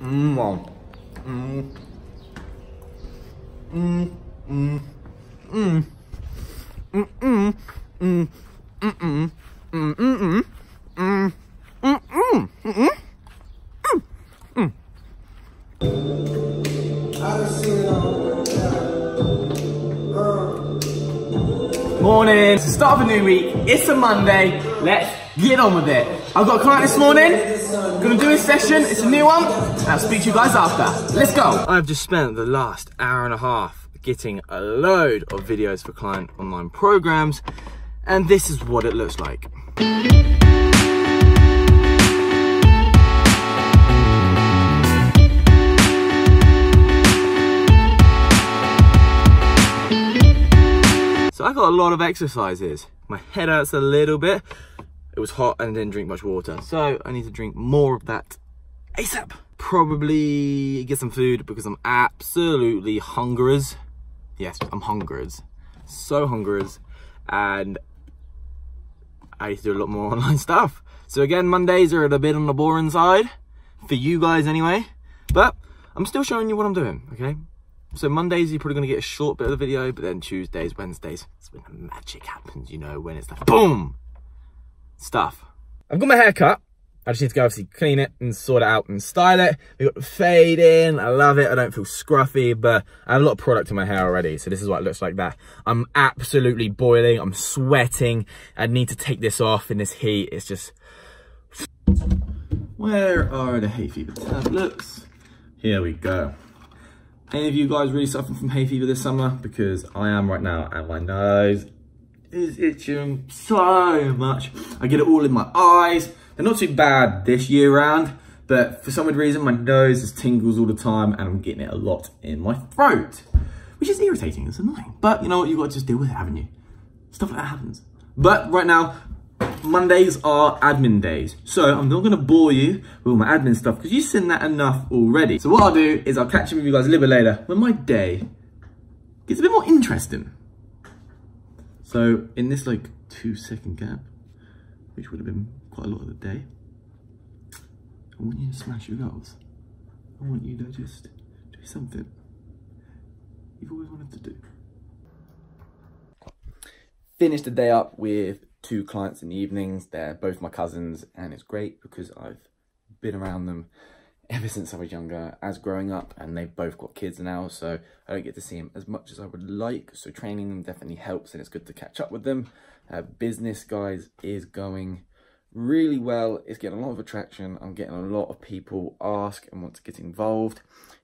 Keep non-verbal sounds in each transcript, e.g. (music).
Mmm. Mmm. Mmm. Mmm. Mmm. Mmm. Mmm. Mmm. Mmm. Mmm. Mmm. Mmm. Mmm. Mmm. Mmm. Morning. It's the start of a new week. It's a Monday. Let's get on with it. I've got a client this morning. Gonna do a session. It's a new one. I'll speak to you guys after. Let's go. I've just spent the last hour and a half getting a load of videos for client online programs. And this is what it looks like. So I got a lot of exercises. My head hurts a little bit. It was hot and didn't drink much water. So I need to drink more of that ASAP. Probably get some food because I'm absolutely hungers. Yes, I'm hungers. So hungers. And I need to do a lot more (laughs) online stuff. So again, Mondays are a bit on the boring side. For you guys anyway. But I'm still showing you what I'm doing, okay? So Mondays, you're probably going to get a short bit of the video, but then Tuesdays, Wednesdays, it's when the magic happens, you know, when it's like, boom, stuff. I've got my hair cut. I just need to go obviously clean it and sort it out and style it. We've got the fade in. I love it. I don't feel scruffy, but I have a lot of product in my hair already. So this is what it looks like that. I'm absolutely boiling. I'm sweating. I need to take this off in this heat. It's just... Where are the hay fever tablets? Here we go. Any of you guys really suffering from hay fever this summer? Because I am right now and my nose is itching so much. I get it all in my eyes. They're not too bad this year round, but for some weird reason, my nose just tingles all the time and I'm getting it a lot in my throat, which is irritating, it's annoying. But you know what, you've got to just deal with it, haven't you? Stuff like that happens. But right now, Mondays are admin days. So I'm not gonna bore you with all my admin stuff because you've seen that enough already. So what I'll do is I'll catch up with you guys a little bit later when my day gets a bit more interesting. So in this like two second gap, which would have been quite a lot of the day, I want you to smash your goals. I want you to just do something you've always wanted to do. Finish the day up with two clients in the evenings. They're both my cousins and it's great because I've been around them ever since I was younger as growing up and they've both got kids now so I don't get to see them as much as I would like so training them definitely helps and it's good to catch up with them. Uh, business guys is going really well. It's getting a lot of attraction. I'm getting a lot of people ask and want to get involved.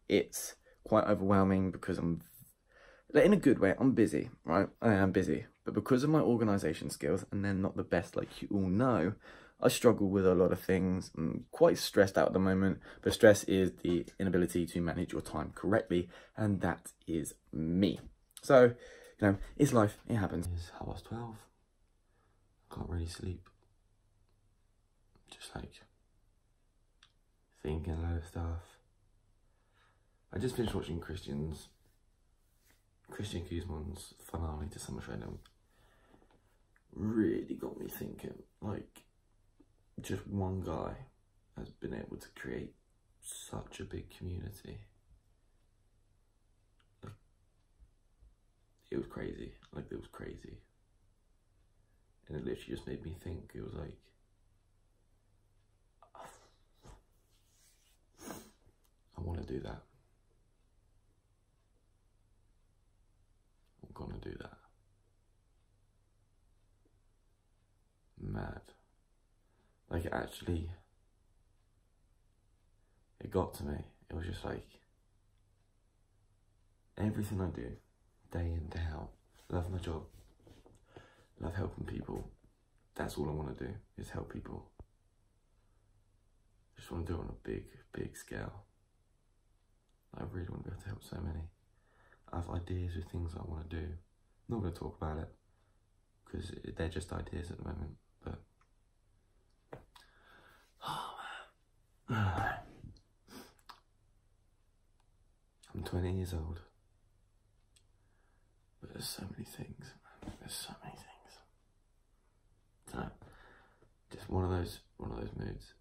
It's quite overwhelming because I'm in a good way. I'm busy, right? I am busy but because of my organisation skills, and they're not the best like you all know, I struggle with a lot of things. I'm quite stressed out at the moment, but stress is the inability to manage your time correctly, and that is me. So, you know, it's life, it happens. It's half past 12. Can't really sleep. Just like thinking a lot of stuff. I just finished watching Christian's Christian Guzman's finale to Summer Training really got me thinking. Like, just one guy has been able to create such a big community. it was crazy. Like, it was crazy. And it literally just made me think. It was like, I want to do that. I'm going to do that. mad. Like it actually, it got to me. It was just like, everything I do, day in, day out, love my job, love helping people. That's all I want to do, is help people. Just want to do it on a big, big scale. I really want to be able to help so many. I have ideas of things I want to do. I'm not going to talk about it because they're just ideas at the moment. But oh man. (sighs) I'm 20 years old. But there's so many things. There's so many things. So just one of those one of those moods.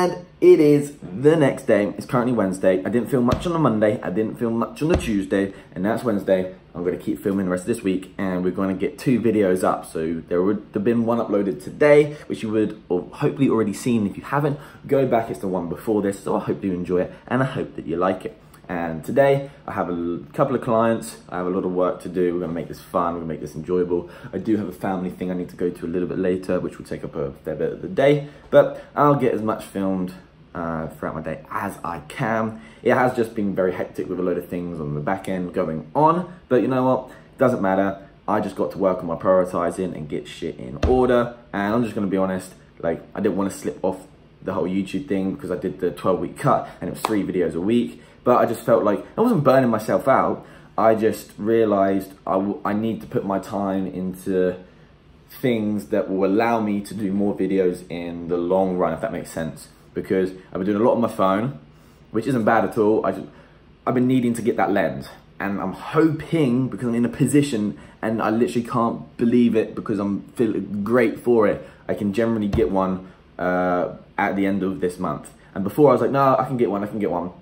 And it is the next day. It's currently Wednesday. I didn't film much on the Monday. I didn't film much on the Tuesday. And it's Wednesday. I'm going to keep filming the rest of this week. And we're going to get two videos up. So there would have been one uploaded today, which you would hopefully already seen. If you haven't, go back. It's the one before this. So I hope you enjoy it. And I hope that you like it. And today I have a couple of clients. I have a lot of work to do. We're gonna make this fun. We're gonna make this enjoyable. I do have a family thing I need to go to a little bit later, which will take up a fair bit of the day. But I'll get as much filmed uh, throughout my day as I can. It has just been very hectic with a load of things on the back end going on. But you know what? It doesn't matter. I just got to work on my prioritizing and get shit in order. And I'm just gonna be honest. Like I didn't want to slip off the whole YouTube thing because I did the 12 week cut and it was three videos a week but I just felt like I wasn't burning myself out. I just realized I, I need to put my time into things that will allow me to do more videos in the long run, if that makes sense. Because I've been doing a lot on my phone, which isn't bad at all. I just, I've been needing to get that lens. And I'm hoping, because I'm in a position and I literally can't believe it because I'm feeling great for it, I can generally get one uh, at the end of this month. And before I was like, no, I can get one, I can get one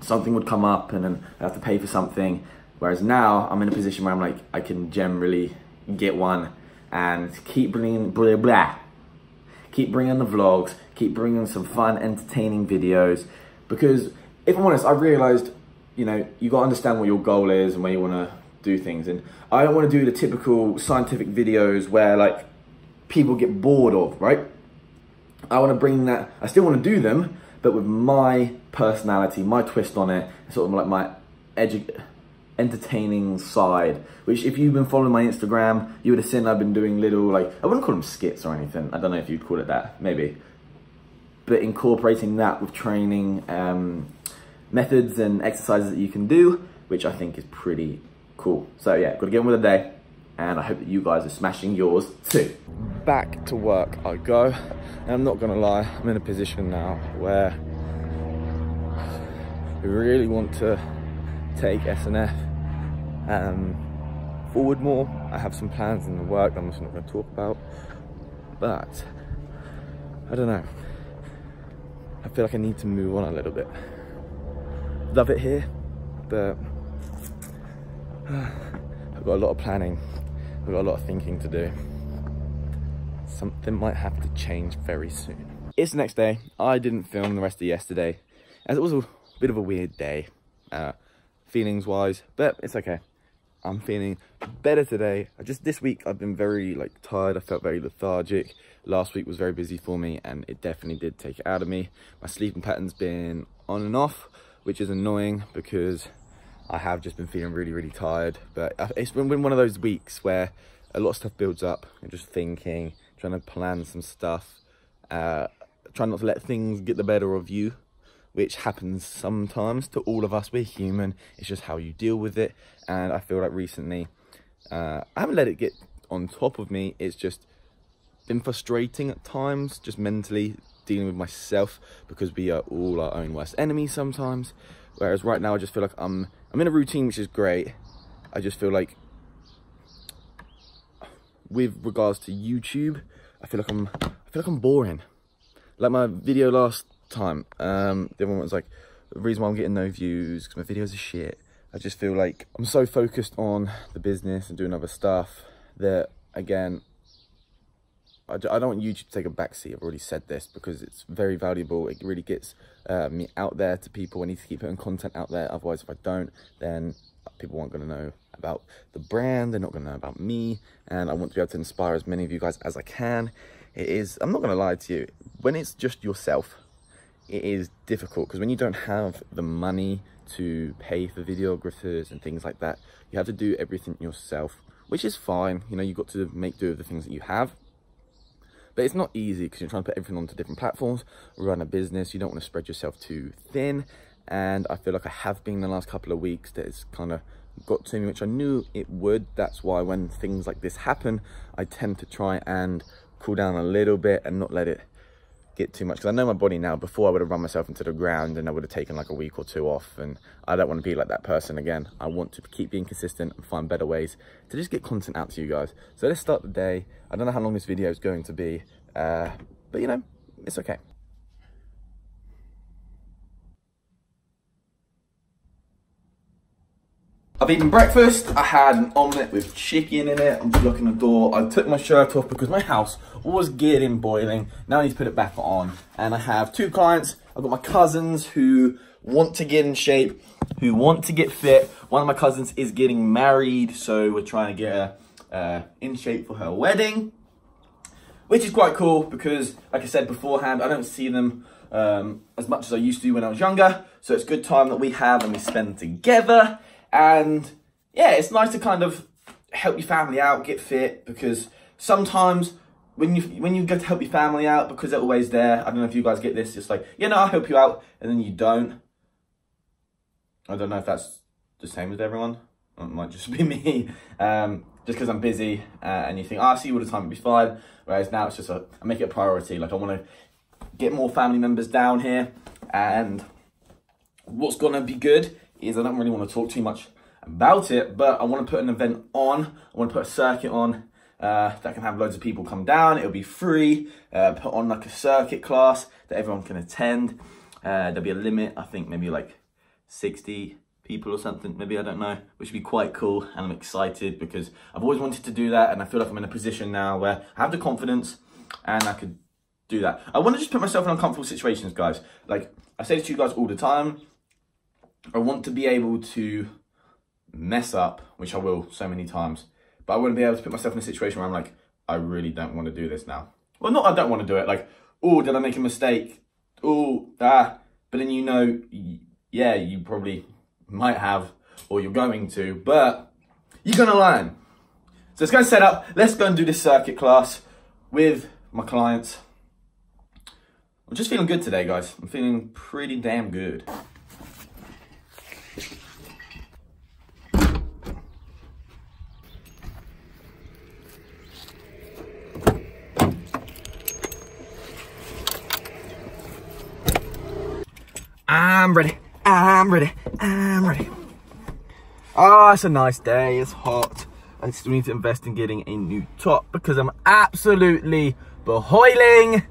something would come up and then I have to pay for something. Whereas now I'm in a position where I'm like, I can generally get one and keep bringing blah blah. Keep bringing the vlogs, keep bringing some fun, entertaining videos. Because if I'm honest, I've realized, you know, you gotta understand what your goal is and where you wanna do things. And I don't wanna do the typical scientific videos where like people get bored of, right? I wanna bring that, I still wanna do them, but with my personality, my twist on it, sort of like my entertaining side. Which, if you've been following my Instagram, you would have seen I've been doing little like I wouldn't call them skits or anything. I don't know if you'd call it that, maybe. But incorporating that with training um, methods and exercises that you can do, which I think is pretty cool. So yeah, got to get on with the day and I hope that you guys are smashing yours too. Back to work I go, and I'm not gonna lie, I'm in a position now where we really want to take SNF um, forward more. I have some plans in the work I'm just not gonna talk about, but I don't know. I feel like I need to move on a little bit. Love it here, but (sighs) I've got a lot of planning I've got a lot of thinking to do. Something might have to change very soon. It's the next day. I didn't film the rest of yesterday as it was bit of a weird day, uh, feelings wise, but it's okay. I'm feeling better today. I just this week I've been very like tired. I felt very lethargic. Last week was very busy for me and it definitely did take it out of me. My sleeping pattern's been on and off, which is annoying because I have just been feeling really, really tired. But it's been one of those weeks where a lot of stuff builds up. I'm just thinking, trying to plan some stuff, uh, trying not to let things get the better of you, which happens sometimes to all of us. We're human. It's just how you deal with it. And I feel like recently, uh, I haven't let it get on top of me. It's just been frustrating at times, just mentally dealing with myself because we are all our own worst enemies sometimes. Whereas right now, I just feel like I'm I'm in a routine which is great. I just feel like with regards to YouTube, I feel like I'm I feel like I'm boring. Like my video last time, um, the other one was like the reason why I'm getting no views because my videos are shit. I just feel like I'm so focused on the business and doing other stuff that again I, don't want YouTube to take a backseat. I've already said this because it's very valuable. It really gets uh, me out there to people. I need to keep putting content out there. Otherwise, if I don't, then people aren't going to know about the brand. They're not going to know about me. And I want to be able to inspire as many of you guys as I can. It is, I'm not going to lie to you, when it's just yourself, it is difficult because when you don't have the money to pay for videographers and things like that, you have to do everything yourself, which is fine. You know, you've got to make do with the things that you have but it's not easy because you're trying to put everything onto different platforms, run a business, you don't want to spread yourself too thin. And I feel like I have been the last couple of weeks that it's kind of got to me, which I knew it would. That's why when things like this happen, I tend to try and cool down a little bit and not let it get too much because I know my body now before I would have run myself into the ground and I would have taken like a week or two off and I don't want to be like that person again. I want to keep being consistent and find better ways to just get content out to you guys. So let's start the day. I don't know how long this video is going to be uh, but you know it's okay I've eaten breakfast. I had an omelette with chicken in it. I'm just the door. I took my shirt off because my house was getting boiling. Now I need to put it back on. And I have two clients. I've got my cousins who want to get in shape, who want to get fit. One of my cousins is getting married, so we're trying to get her uh, in shape for her wedding, which is quite cool because, like I said beforehand, I don't see them um, as much as I used to when I was younger. So it's good time that we have and we spend together. And yeah, it's nice to kind of help your family out, get fit, because sometimes when you when you go to help your family out because they're always there. I don't know if you guys get this. It's like, yeah, no, I'll help you out, and then you don't. I don't know if that's the same with everyone. It might just (laughs) be me. Um, just because I'm busy uh, and you think, oh, I'll see you all the time, it'll be fine. Whereas now it's just a, I make it a priority. Like I want to get more family members down here. And what's going to be good is I don't really want to talk too much about it, but I want to put an event on. I want to put a circuit on uh, that can have loads of people come down. It'll be free. Uh, put on like a circuit class that everyone can attend. Uh, there'll be a limit, I think maybe like 60 people or something, maybe, I don't know, which would be quite cool. And I'm excited because I've always wanted to do that. And I feel like I'm in a position now where I have the confidence and I could do that. I want to just put myself in uncomfortable situations, guys. Like I say to you guys all the time, I want to be able to mess up, which I will so many times, but I want to be able to put myself in a situation where I'm like, I really don't want to do this now. Well, not I don't want to do it. Like, oh, did I make a mistake? Oh, ah. But then you know, yeah, you probably might have, or you're going to, but you're going to learn. So let's go set up. Let's go and do this circuit class with my clients. I'm just feeling good today, guys. I'm feeling pretty damn good. I'm ready. I'm ready. I'm ready. Oh, it's a nice day. It's hot. I still need to invest in getting a new top because I'm absolutely boiling.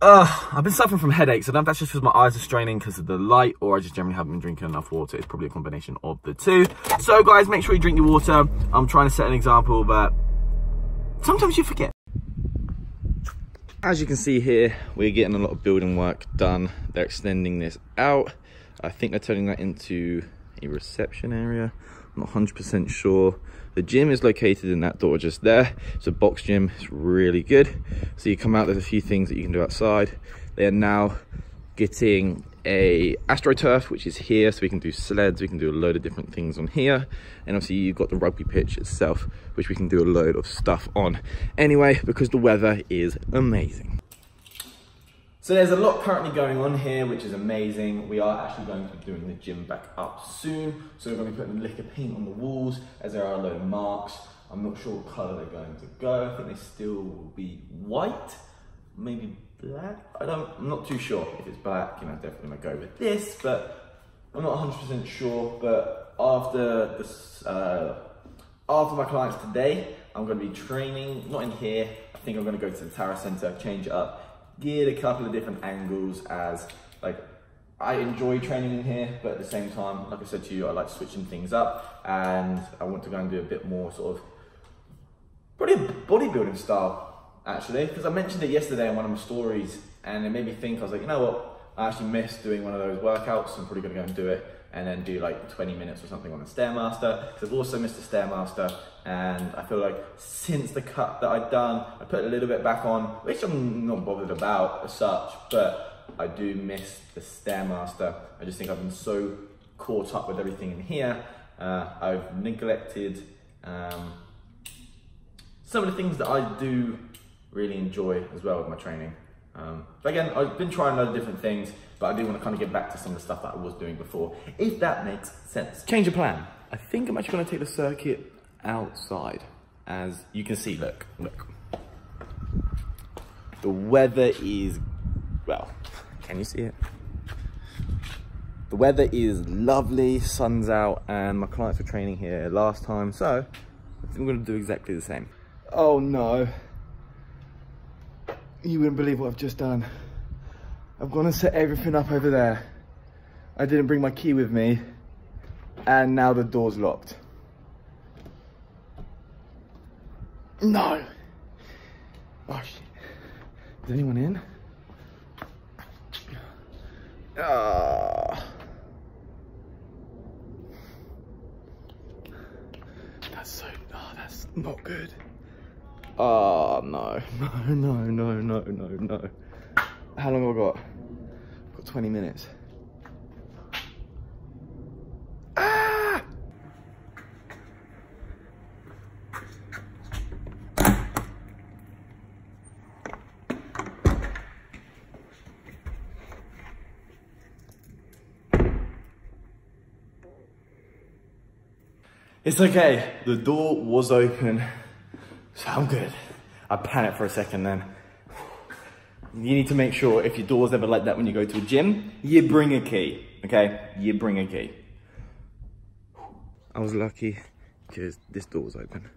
Uh, I've been suffering from headaches. I don't know if that's just because my eyes are straining because of the light or I just generally haven't been drinking enough water. It's probably a combination of the two. So guys, make sure you drink your water. I'm trying to set an example, but sometimes you forget. As you can see here, we're getting a lot of building work done. They're extending this out. I think they're turning that into a reception area. I'm not 100% sure. The gym is located in that door just there. It's a box gym, it's really good. So you come out, there's a few things that you can do outside. They are now getting a astroturf which is here so we can do sleds we can do a load of different things on here. And obviously you've got the rugby pitch itself which we can do a load of stuff on. Anyway because the weather is amazing. So there's a lot currently going on here which is amazing. We are actually going to be doing the gym back up soon. So we're going to be putting liquor paint on the walls as there are a load of marks. I'm not sure what color they're going to go. I think they still will be white maybe black. I don't, I'm not too sure if it's black, you know, definitely gonna go with this, but I'm not 100% sure. But after this, uh, after my clients today, I'm gonna be training, not in here. I think I'm gonna go to the Tara Center, change it up, get a couple of different angles as like I enjoy training in here, but at the same time, like I said to you, I like switching things up and I want to go and do a bit more sort of probably bodybuilding style actually, because I mentioned it yesterday in one of my stories, and it made me think. I was like, you know what? I actually missed doing one of those workouts. I'm probably gonna go and do it, and then do like 20 minutes or something on the stairmaster. Because I've also missed the stairmaster, and I feel like since the cut that I'd done, I put a little bit back on, which I'm not bothered about as such, but I do miss the stairmaster. I just think I've been so caught up with everything in here. Uh, I've neglected um, some of the things that I do really enjoy as well with my training. Um, but again, I've been trying a lot of different things, but I do want to kind of get back to some of the stuff that I was doing before, if that makes sense. Change of plan. I think I'm actually going to take the circuit outside. As you can see, look, look. The weather is, well, (laughs) can you see it? The weather is lovely, sun's out, and my clients were training here last time, so I think I'm going to do exactly the same. Oh no. You wouldn't believe what I've just done. I've gone and set everything up over there. I didn't bring my key with me. And now the door's locked. No. Oh shit. Is anyone in? Ah. That's so, oh, that's not good. Oh, no, no, (laughs) no, no, no, no, no. How long have I got? I've got 20 minutes. It's okay. The door was open, so I'm good. I panicked for a second then. You need to make sure if your door's ever like that when you go to a gym, you bring a key, okay? You bring a key. I was lucky because this door was open.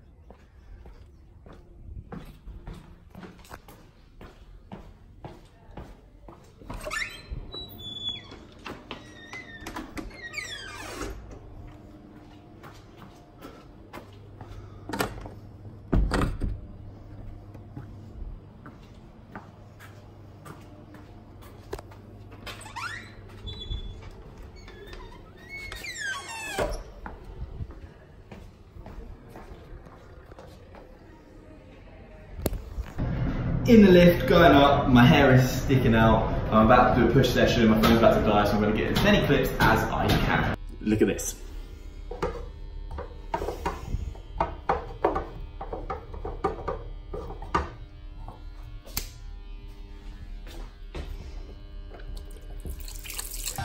In the lift, going up, my hair is sticking out. I'm about to do a push session, my phone's about to die, so I'm gonna get as many clips as I can. Look at this.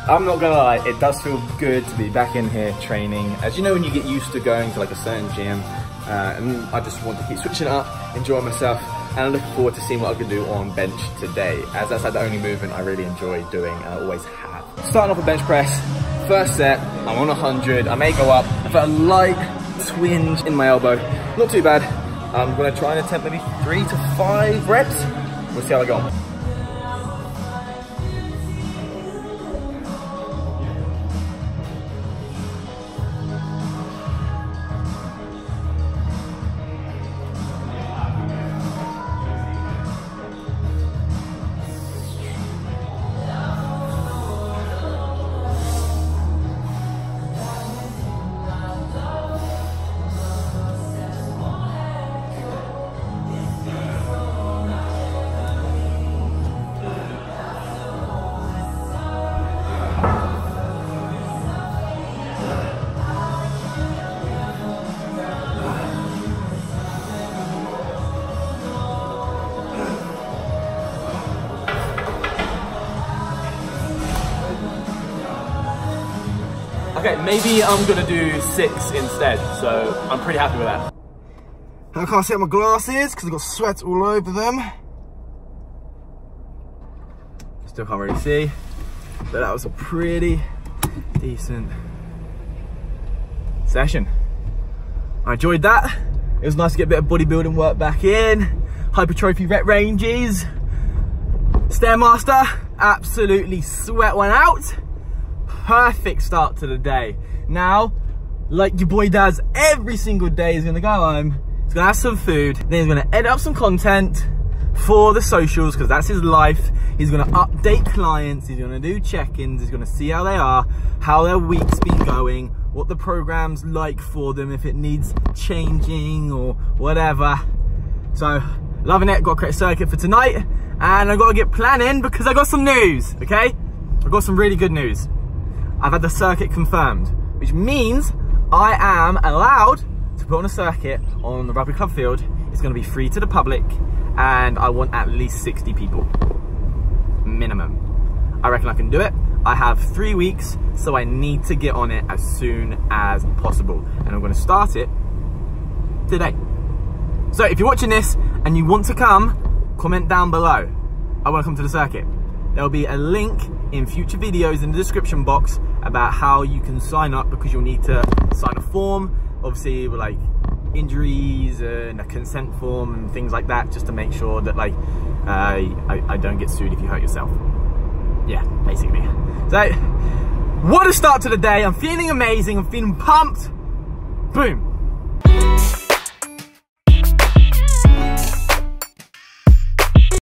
I'm not gonna lie, it does feel good to be back in here training. As you know, when you get used to going to like a certain gym, uh, and I just want to keep switching up, enjoying myself, and I'm looking forward to seeing what I can do on bench today, as that's like the only movement I really enjoy doing and I always have. Starting off with bench press, first set, I'm on 100, I may go up, I've got a light twinge in my elbow, not too bad. I'm gonna try and attempt maybe three to five reps, we'll see how I go. Okay, maybe I'm gonna do six instead, so I'm pretty happy with that. I can't see my glasses because I've got sweat all over them. Still can't really see, but that was a pretty decent session. I enjoyed that. It was nice to get a bit of bodybuilding work back in. Hypertrophy rep ranges. Stairmaster, absolutely sweat one out perfect start to the day. Now, like your boy does every single day, he's gonna go home, he's gonna have some food, then he's gonna edit up some content for the socials, because that's his life. He's gonna update clients, he's gonna do check-ins, he's gonna see how they are, how their week's been going, what the program's like for them, if it needs changing or whatever. So, loving it, got to create circuit for tonight, and I gotta get planning because I got some news, okay? I got some really good news. I've had the circuit confirmed, which means I am allowed to put on a circuit on the rugby club field. It's gonna be free to the public and I want at least 60 people, minimum. I reckon I can do it. I have three weeks, so I need to get on it as soon as possible. And I'm gonna start it today. So if you're watching this and you want to come, comment down below. I wanna come to the circuit. There'll be a link in future videos in the description box about how you can sign up because you'll need to sign a form, obviously with like injuries and a consent form and things like that, just to make sure that like uh, I, I don't get sued if you hurt yourself. Yeah, basically. So What a start to the day. I'm feeling amazing. I'm feeling pumped. Boom.